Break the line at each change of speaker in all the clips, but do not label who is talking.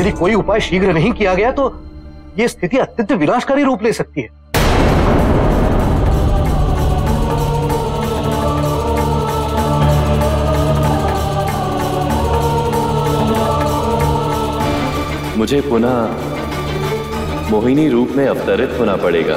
यदि कोई उपाय शीघ्र नहीं किया गया तो यह स्थिति अत्यंत विनाशकारी रूप ले सकती है।
मुझे पुनः मोहिनी रूप में अवतरित होना पड़ेगा।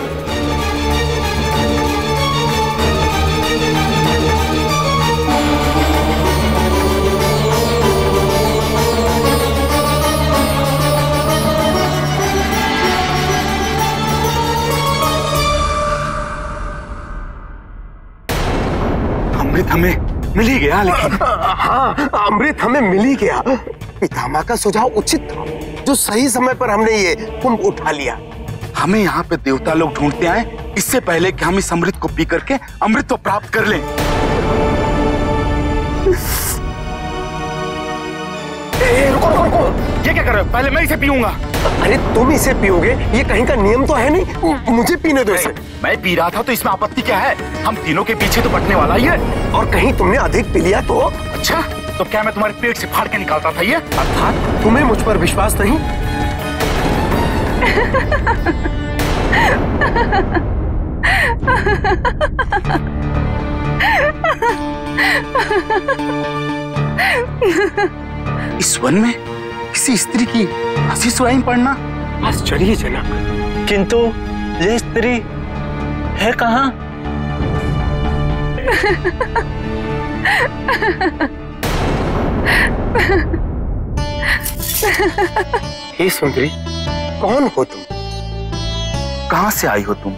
अमृत हमें मिल ही गया लेकिन
हाँ अमृत हमें मिल ही गया। पितामा का सुझाव उचित था जो सही समय पर हमने ये कुंभ उठा लिया।
हमें यहाँ पे देवता लोग ढूंढते आए इससे पहले कि हम इस अमृत को पी करके अमृत तो प्राप्त कर लें। रुको, रुको, रुको। ये क्या कर रहे हो? पहले मैं इसे पीऊँगा।
अरे तुम इसे पियोगे? ये कहीं का नियम तो है नहीं। मुझे पीने दो इसे।
मैं पी रहा था तो इसमें आपत्ति क्या है? हम तीनों के पीछे तो बटने वाला ही है।
और कहीं तुमने अधिक पी लिया तो?
अच्छा तो क्या मैं तुम्हारे पेट से फाड़ के निकालता था ये?
अर्थात तुम्हें मुझ पर विश्वास नहीं?
इस वन में किसी स्त्री की हँसी सुनाई पड़ना?
आश्चर्यजनक।
किंतु ये स्त्री है कहाँ?
हे सुंदरी, कौन हो तुम?
कहाँ से आई हो तुम?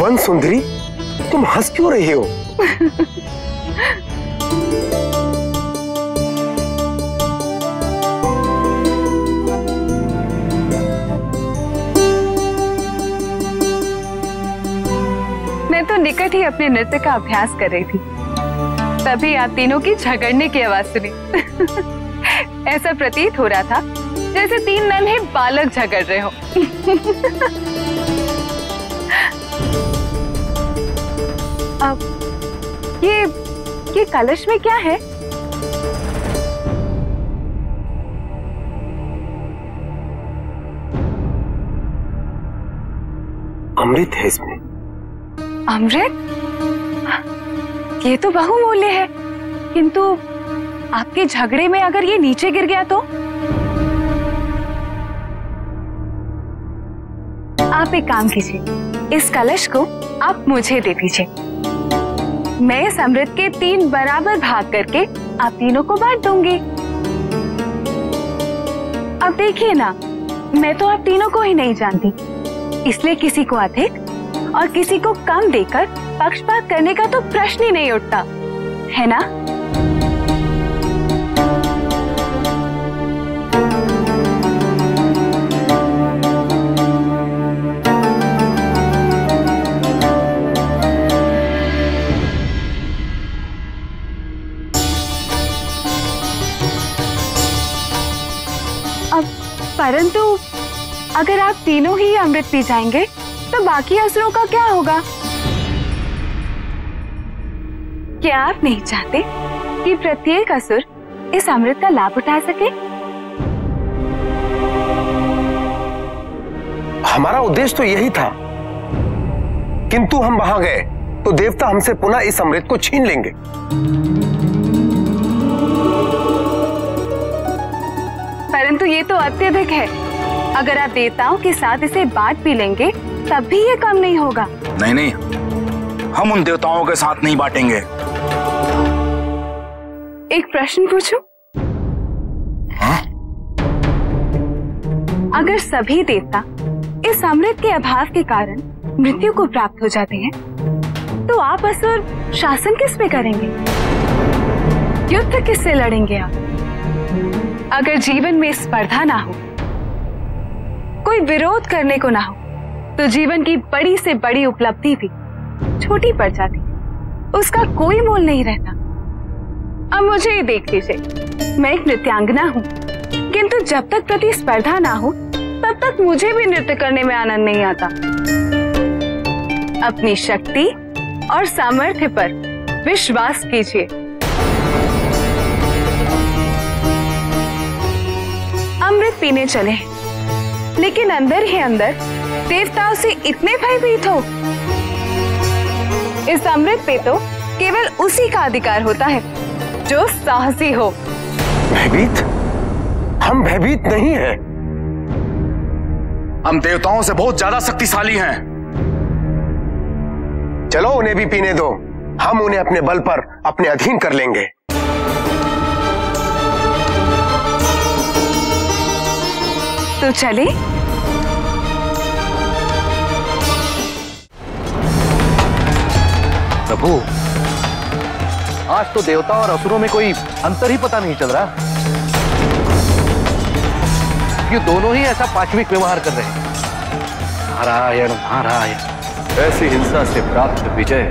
वन सुंदरी, तुम हंस क्यों रहे हो?
निकट ही अपने नृत्य का अभ्यास कर रही थी। तभी आप तीनों की झगड़ने की आवाज़ सुनी। ऐसा प्रतीत हो रहा था, जैसे तीन नन्हे बालक झगड़ रहे हो। अब, ये ये कलश में क्या है?
अमृत है इसमें।
अमृत? ये तो बहुमूल्य है। किंतु आपके झगड़े में अगर ये नीचे गिर गया तो? आप एक काम कीजिए। इस कलश को आप मुझे दे दीजिए। मैं इस अमृत के तीन बराबर भाग करके आप तीनों को बांट दूँगी। अब देखिए ना, मैं तो आप तीनों को ही नहीं जानती। इसलिए किसी को अधिक और किसी को कम देकर पक्षपात करने का तो प्रश्न ही नहीं उठता। है ना? अब परंतु अगर आप तीनों ही अमृत पी जाएँगे तो बाकी असुरों का क्या होगा? क्या आप नहीं चाहते कि प्रत्येक असुर इस अमृत का लाभ उठा सके?
हमारा उद्देश्य तो यही था। किंतु हम वहाँ गए तो देवता हमसे पुनः इस अमृत को छीन लेंगे।
परंतु ये तो अत्यधिक है। अगर आप देवताओं के साथ इसे बांट भी लेंगे तब भी ये कम नहीं होगा।
नहीं नहीं। हम उन देवताओं के साथ नहीं बांटेंगे।
एक प्रश्न पूछूँ? अगर सभी देवता इस अमृत के अभाव के कारण मृत्यु को प्राप्त हो जाते हैं तो आप असुर शासन किस पे करेंगे? युद्ध किससे लड़ेंगे आप? अगर जीवन में स्पर्धा ना हो कोई विरोध करने को ना हो तो जीवन की बड़ी से बड़ी उपलब्धि भी छोटी पड़ जाती। उसका कोई मोल नहीं रहता। अब मुझे ये देख लीजिए, मैं एक नृत्यांगना हूँ। किंतु जब तक प्रतिस्पर्धा ना हो, तब तक मुझे भी नृत्य करने में आनंद नहीं आता। अपनी शक्ति और सामर्थ्य पर विश्वास कीजिए। अमृत पीने चले। लेकिन अंदर ही अंदर देवताओं से इतने भयभीत हो। इस अमृत पे तो केवल उसी का अधिकार होता है जो साहसी हो।
भयभीत? हम भयभीत नहीं हैं।
हम देवताओं से बहुत ज़्यादा शक्तिशाली हैं।
चलो उन्हें भी पीने दो। हम उन्हें अपने बल पर अपने अधीन कर लेंगे।
तो चले।
प्रभु। आज तो देवता और असुरों में कोई अंतर ही पता नहीं चल रहा। ये दोनों ही ऐसा पाशविक व्यवहार कर रहे हैं। नारायण नारायण।
ऐसी हिंसा से प्राप्त विजय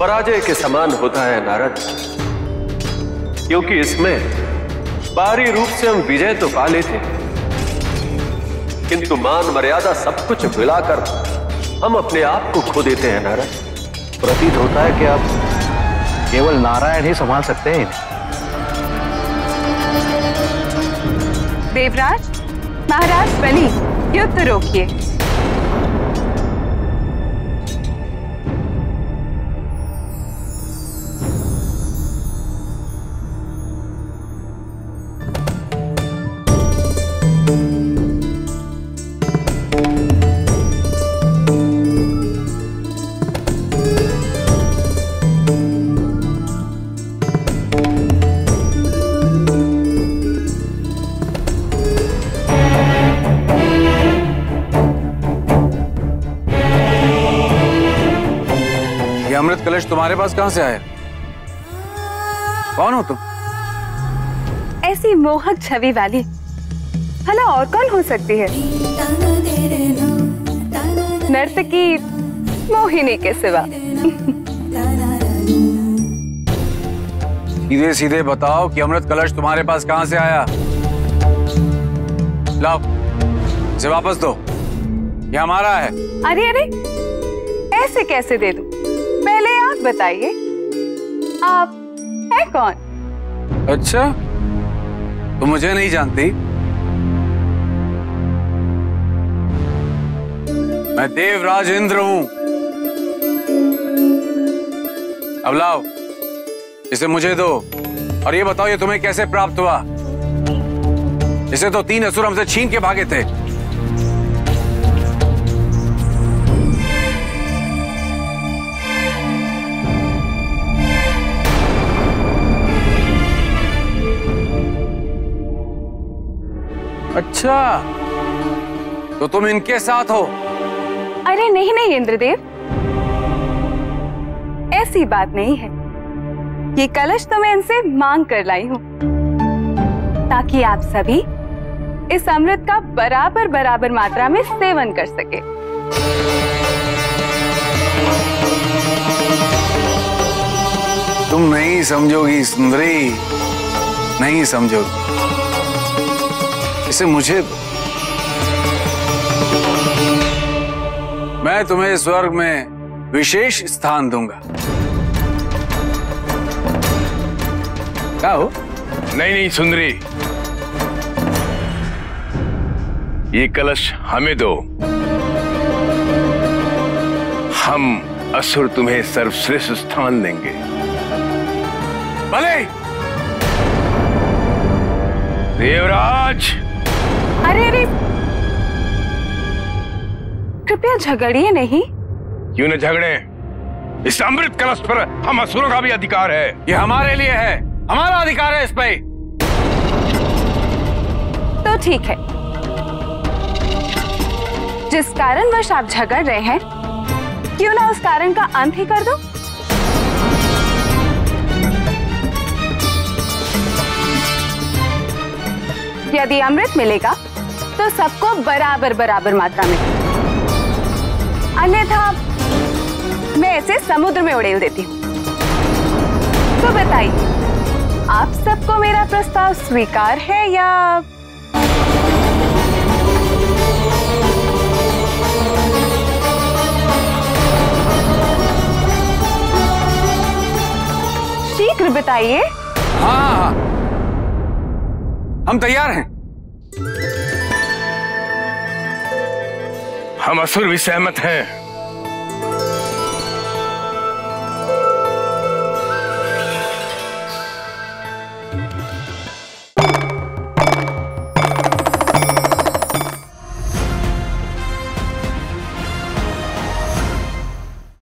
पराजय के समान होता है नारद। क्योंकि इसमें बाहरी रूप से हम विजय तो पा लेते किंतु मान मर्यादा सब कुछ मिलाकर हम अपने आप को खो देते हैं नारद।
प्रतीत होता है कि आप केवल नारायण ही संभाल सकते हैं
देवराज, महाराज, बनी, युद्ध रोकिए।
कलश तुम्हारे पास कहाँ से आया? कौन हो तुम?
ऐसी मोहक छवि वाली। भला और कौन हो सकती है? नर्तकी मोहिनी के सिवा।
सीधे सीधे बताओ कि अमृत कलश तुम्हारे पास कहाँ से आया? लाओ इसे वापस दो। ये हमारा है।
अरे अरे ऐसे कैसे दे दूँ? बताइए। आप है कौन?
अच्छा तो मुझे नहीं जानती। मैं देवराज इंद्र हूँ। अब लाओ, इसे मुझे दो। और ये बताओ, ये तुम्हें कैसे प्राप्त हुआ? इसे तो तीन असुर हमसे छीन के भागे थे। अच्छा। तो तुम इनके साथ हो।
अरे नहीं नहीं इंद्रदेव। ऐसी बात नहीं है। ये कलश तो मैं इनसे मांग कर लाई हूँ। ताकि आप सभी इस अमृत का बराबर बराबर मात्रा में सेवन कर सके।
तुम नहीं समझोगी सुंदरी। नहीं समझोगी। इसे मुझे। मैं तुम्हें स्वर्ग में विशेष स्थान दूँगा। क्या हो?
नहीं नहीं, सुंदरी। ये कलश हमें दो। हम असुर तुम्हें सर्वश्रेष्ठ स्थान देंगे।
भले!
देवराज!
अरे अरे। कृपया झगड़िए नहीं।
क्यों न झगड़े? इस अमृत कलश पर हम असुरों का भी अधिकार है।
ये हमारे लिए है। हमारा अधिकार है इस पर
तो ठीक है। जिस कारणवश आप झगड़ रहे हैं क्यों ना उस कारण का अंत ही कर दो? यदि अमृत मिलेगा तो सबको बराबर बराबर मात्रा में। अन्यथा मैं इसे समुद्र में उड़ेल देती हूँ। तो बताइए, आप सबको मेरा प्रस्ताव स्वीकार है या शीघ्र बताइए।
हाँ हाँ। हम तैयार हैं।
हम असुर भी सहमत हैं।